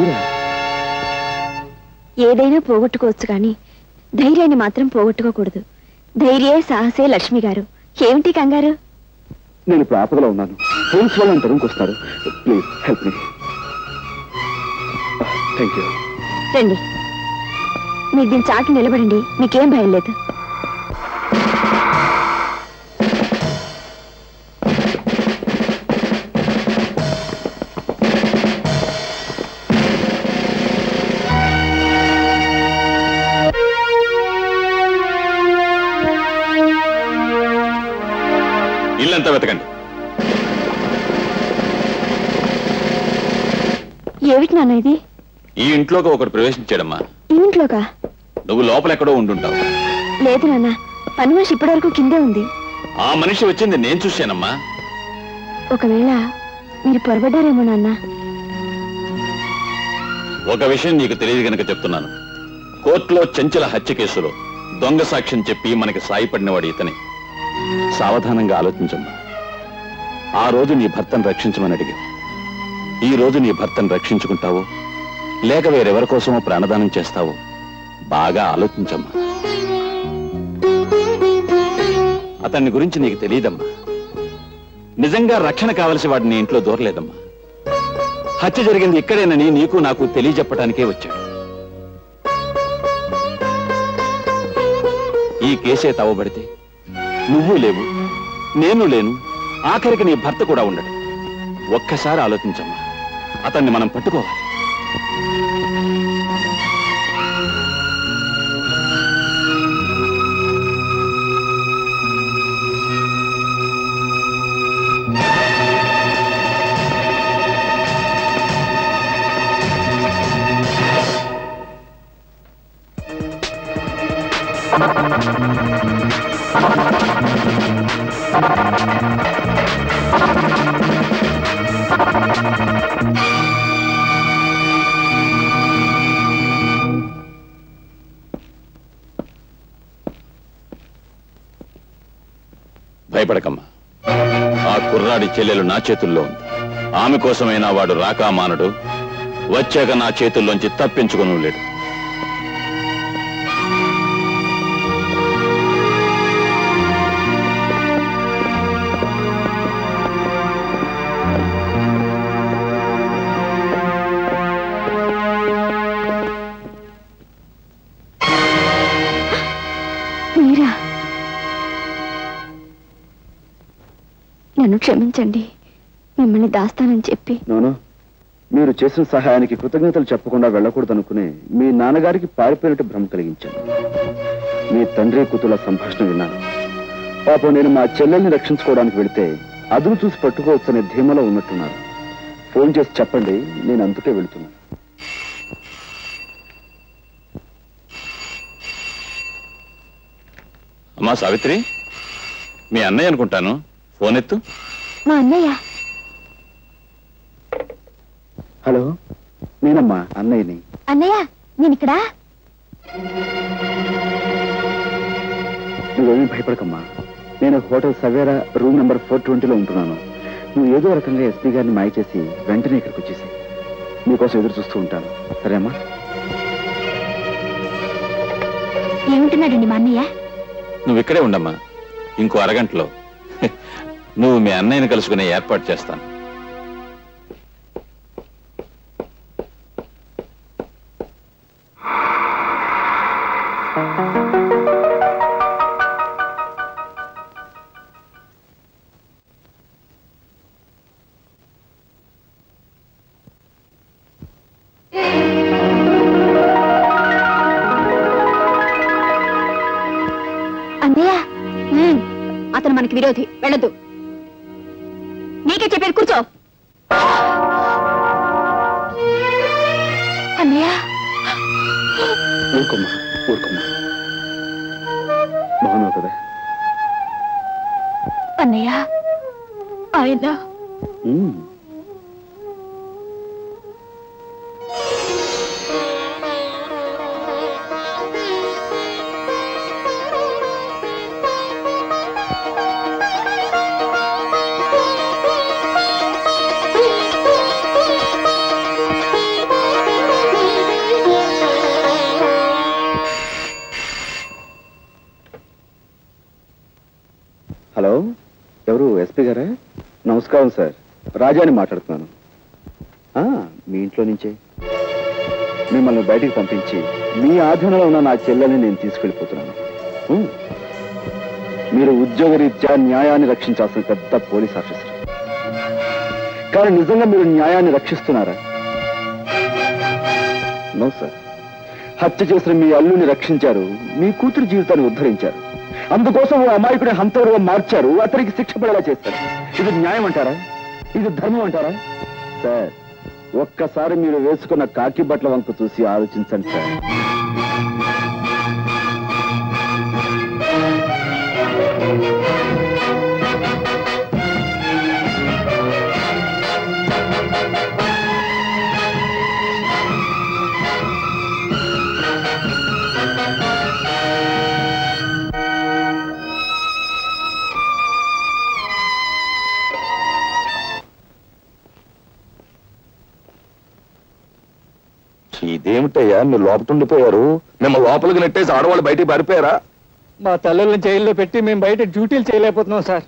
మీరా ఏదైనా పోగొట్టుకోవచ్చు కానీ ధైర్యాన్ని మాత్రం పోగొట్టుకోకూడదు. ధైర్యే సాహసే లక్ష్మి గారు. ఏమిటి కంగారు? నేను ఇప్పుడు ఆపదలో ఉన్నాను. పోలీస్ వాళ్ళు అంత రూమ్కి వస్తారు. Please help me thank you రండి. మీరు దీని చాటు నిలబడండి. మీకేం భయం లేదు. ఏమిటి నాన్న ఇది? ఈ ఇంట్లోకి ఒకడు ప్రవేశించాడమ్మా. ఈ ఇంట్లోకా? నువ్వు లోపల ఎక్కడో ఉండుంటావు. లేదు నాన్న పని మనిషి ఇప్పటివరకు కిందే ఉంది. ఆ మనిషి వచ్చింది నేను చూశానమ్మా. ఒకవేళ మీరు పొరబడ్డారేమో నాన్న. ఒక విషయం నీకు తెలియదు గనక చెప్తున్నాను. కోర్టులో చెంచల హత్య కేసులో దొంగ సాక్ష్యం చెప్పి మనకి సాయపడినవాడు ఇతనే. సావధానంగా ఆలోచించమ్మా. ఆ రోజు నీ భర్తను రక్షించమని అడిగావు. ఈ రోజు నీ భర్తను రక్షించుకుంటావో. లేక వేరెవరి కోసమో ప్రాణదానం చేస్తావో. బాగా ఆలోచించమ్మా. అతన్ని గురించి నీకు తెలియదమ్మా. నిజంగా రక్షణ కావలసి వాడిని ఇంట్లో దూరలేదమ్మా. హత్య జరిగింది ఇక్కడేనని నీకు నాకు తెలియజెప్పడానికే వచ్చాడు. ఈ కేసే తవ్వబడితే నువ్వు లేవు నేను లేను ఆఖరికి నీ భర్త కూడా ఉండడు. ఒక్కసారి ఆలోచించమ్మా. అతన్ని మనం పట్టుకోవాలి Thank you. భయపడకమ్మా. ఆ కుర్రాడి చెల్లెలు నా చేతుల్లో ఉంది. ఆమె కోసమైనా వాడు రాకా మానడు వచ్చాక నా చేతుల్లోంచి తప్పించుకుని లేడు క్షమించండి. మిమ్మల్ని దాస్తానని చెప్పి. నోను మీరు చేసిన సహాయానికి కృతజ్ఞతలు చెప్పకుండా వెళ్ళకూడదనుకునే మీ నాన్నగారికి పారిపోయినట్టు భ్రమ కలిగించాను. మీ తండ్రి కూతుల సంభాషణ విన్నాను. పాపం నేను మా చెల్లెల్ని రక్షించుకోవడానికి వెళితే అదును చూసి పట్టుకోవచ్చనే ధీమలో ఉన్నట్టున్నారు. ఫోన్ చేసి చెప్పండి నేను అందుకే వెళుతున్నాను. అమ్మా సావిత్రి మీ అన్నయ్య అనుకుంటాను. ఫోన్ ఎత్తు. మా అన్నయ్య. హలో నేనమ్మా అన్నయ్యని. అన్నయ్య నేను ఇక్కడ నువ్వేమీ భయపడకమ్మా. నేను hotel Savera room number four ట్వంటీలో ఉంటున్నాను. నువ్వు ఏదో రకంగా ఎస్పీ గారిని మాయ చేసి వెంటనే ఇక్కడికి వచ్చేసి నీకోసం ఎదురు చూస్తూ ఉంటాను. సరేమ్మా ఏముంటున్నాడండి మా అన్నయ్య? నువ్వు ఇక్కడే ఉండమ్మా. ఇంకో అరగంటలో. నువ్వు మీ అన్నయ్యను కలుసుకునే ఏర్పాటు చేస్తాను. అన్నయ్య అతను మనకి విరోధి. వెళ్ళదు నీకే చెప్పేది కూర్చో. అన్నయ్య. ఊరుకోమ్మా ఊరుకోమ్మా. బాగున్నావు కదా? అన్నయ్య. ఆయన. నమస్కారం సార్. రాజాని మాట్లాడుతున్నాను. ఆ, మీ ఇంట్లో నుంచే. మిమ్మల్ని బయటికి పంపించి మీ ఆధీనంలో ఉన్న నా చెల్లెల్ని నేను తీసుకెళ్ళిపోతున్నాను. మీరు ఉద్యోగరీత్యా న్యాయాన్ని రక్షించాల్సిన పెద్ద పోలీస్ ఆఫీసర్. కానీ నిజంగా మీరు న్యాయాన్ని రక్షిస్తున్నారా? No sir. హత్య చేసిన మీ అల్లుని రక్షించారు. మీ కూతురు జీవితాన్ని ఉద్ధరించారు. అందుకోసం ఓ అమాయకుడి హంతరుగా మార్చారు. అతనికి శిక్ష పడేలా చేస్తారు. ఇది న్యాయం అంటారా? ఇది ధర్మం అంటారా? సార్ ఒక్కసారి మీరు వేసుకున్న కాకి బట్టల వంక చూసి ఆలోచించండి సార్. ఇదేమిటయ్యా? మీరు లోపల ఉండిపోయారు మిమ్మల్ని లోపలికి నెట్టేసి ఆడవాళ్ళు బయటికి పారిపోయారా? మా తల్లుల్ని జైల్లో పెట్టి మేము బయట డ్యూటీలు చేయలేకపోతున్నాం సార్.